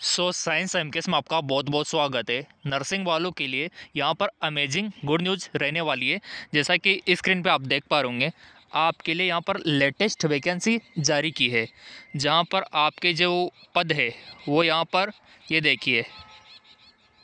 So science M में आपका बहुत बहुत स्वागत है। नर्सिंग वालों के लिए यहाँ पर अमेजिंग गुड न्यूज़ रहने वाली है। जैसा कि स्क्रीन पे आप देख पा रहे आपके लिए यहाँ पर लेटेस्ट वैकेंसी जारी की है। जहाँ पर आपके जो पद है, वो यहाँ पर, ये देखिए,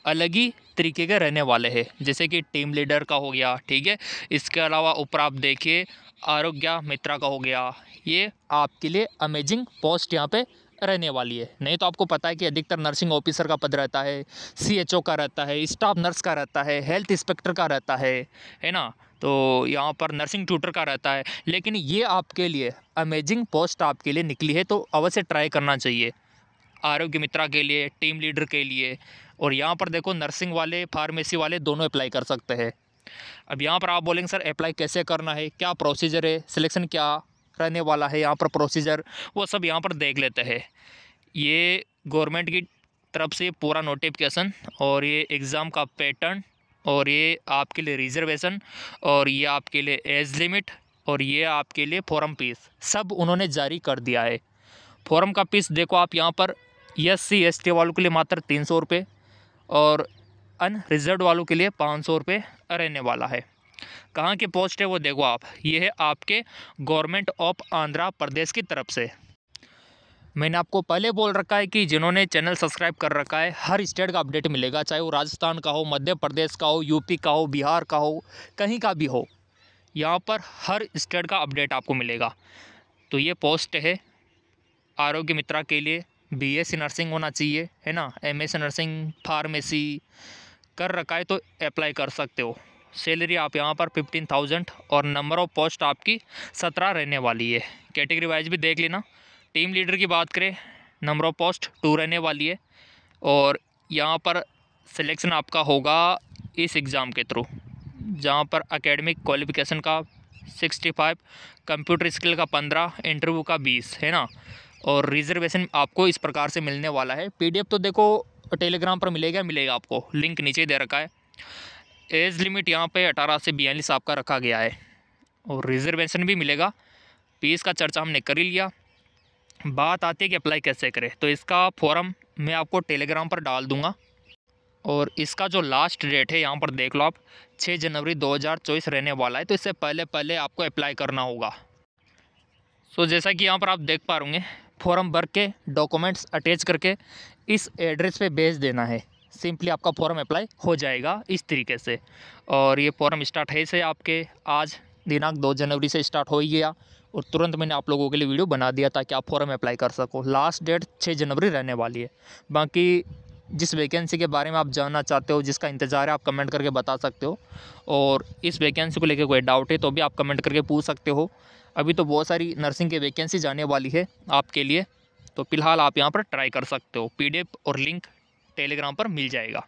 अलग ही तरीके के रहने वाले हैं। जैसे कि टीम लीडर का हो गया, ठीक है? इसके अलावा ऊपर आप देखिए, आरोग्य मित्रा का हो गया। ये आपके लिए अमेजिंग पोस्ट यहाँ पे रहने वाली है। नहीं तो आपको पता है कि अधिकतर नर्सिंग ऑफिसर का पद रहता है सीएचओ का रहता है स्टाफ नर्स का रहता है हेल्थ इंस्पेक्टर का रहता है है ना? तो यहाँ पर नर्सिंग ट्यूटर का रहता है। लेकिन ये आपके लिए अमेजिंग पोस्ट आपके लिए निकली है तो अवश्य ट्राई करना चाहिए। आरोग्य मित्रा के लिए टीम लीडर के लिए। और यहाँ पर देखो नर्सिंग वाले फार्मेसी वाले दोनों अप्लाई कर सकते हैं। अब यहाँ पर आप बोलेंगे, सर अप्लाई कैसे करना है? क्या प्रोसीजर है? सिलेक्शन क्या रहने वाला है, यहाँ पर प्रोसीजर वो सब यहाँ पर देख लेते हैं। ये गवर्नमेंट की तरफ़ से पूरा नोटिफिकेशन और ये एग्ज़ाम का पैटर्न और ये आपके लिए रिजर्वेशन और ये आपके लिए एज लिमिट और ये आपके लिए फॉरम फ़ीस सब उन्होंने जारी कर दिया है। फॉरम का फ़ीस देखो आप यहाँ पर एस सी एस टी वालों के लिए मात्र तीन सौ रुपये और अनरिजर्व वालों के लिए पाँच सौ रुपये रहने वाला है। कहाँ की पोस्ट है वो देखो आप। ये है आपके गवर्नमेंट ऑफ़ आंध्र प्रदेश की तरफ़ से। मैंने आपको पहले बोल रखा है कि जिन्होंने चैनल सब्सक्राइब कर रखा है, हर स्टेट का अपडेट मिलेगा, चाहे वो राजस्थान का हो, मध्य प्रदेश का हो, यूपी का हो, बिहार का हो, कहीं का भी हो। यहाँ पर हर स्टेट का अपडेट आपको मिलेगा। तो ये पोस्ट है आरोग्य मित्रा के लिए। बीएससी नर्सिंग होना चाहिए, है ना? एमएससी नर्सिंग, फार्मेसी कर रखा है तो अप्लाई कर सकते हो। सैलरी आप यहाँ पर फिफ्टीन थाउज़ेंड और नंबर ऑफ़ पोस्ट आपकी सत्रह रहने वाली है। कैटेगरी वाइज भी देख लेना। टीम लीडर की बात करें नंबर ऑफ़ पोस्ट टू रहने वाली है और यहाँ पर सिलेक्शन आपका होगा इस एग्ज़ाम के थ्रू जहाँ पर अकेडमिक क्वालिफिकेशन का सिक्सटी फाइव कंप्यूटर स्किल का पंद्रह इंटरव्यू का बीस, है ना? और रिजर्वेशन आपको इस प्रकार से मिलने वाला है। पीडीएफ तो देखो टेलीग्राम पर मिलेगा मिलेगा आपको। लिंक नीचे दे रखा है। एज लिमिट यहाँ पे अठारह से बयालीस आपका रखा गया है। और रिजर्वेशन भी मिलेगा। फ़ीस का चर्चा हमने कर ही लिया। बात आती है कि अप्लाई कैसे करें। तो इसका फॉर्म मैं आपको टेलीग्राम पर डाल दूँगा। और इसका जो लास्ट डेट है, यहाँ पर देख लो आप छः जनवरी 2024 रहने वाला है। तो इससे पहले पहले आपको अप्लाई करना होगा। सो जैसा कि यहाँ पर आप देख पा रहे फॉर्म भर के डॉक्यूमेंट्स अटैच करके इस एड्रेस पे भेज देना है। सिंपली आपका फॉर्म अप्लाई हो जाएगा इस तरीके से। और ये फॉर्म स्टार्ट है से आपके, आज दिनांक दो जनवरी से स्टार्ट हो ही गया और तुरंत मैंने आप लोगों के लिए वीडियो बना दिया ताकि आप फॉर्म अप्लाई कर सको। लास्ट डेट छः जनवरी रहने वाली है। बाकी जिस वैकेंसी के बारे में आप जानना चाहते हो, जिसका इंतज़ार है, आप कमेंट करके बता सकते हो। और इस वैकेंसी को लेकर कोई डाउट है तो भी आप कमेंट करके पूछ सकते हो। अभी तो बहुत सारी नर्सिंग की वैकेंसी जाने वाली है आपके लिए तो फ़िलहाल आप यहाँ पर ट्राई कर सकते हो। पीडीएफ और लिंक टेलीग्राम पर मिल जाएगा।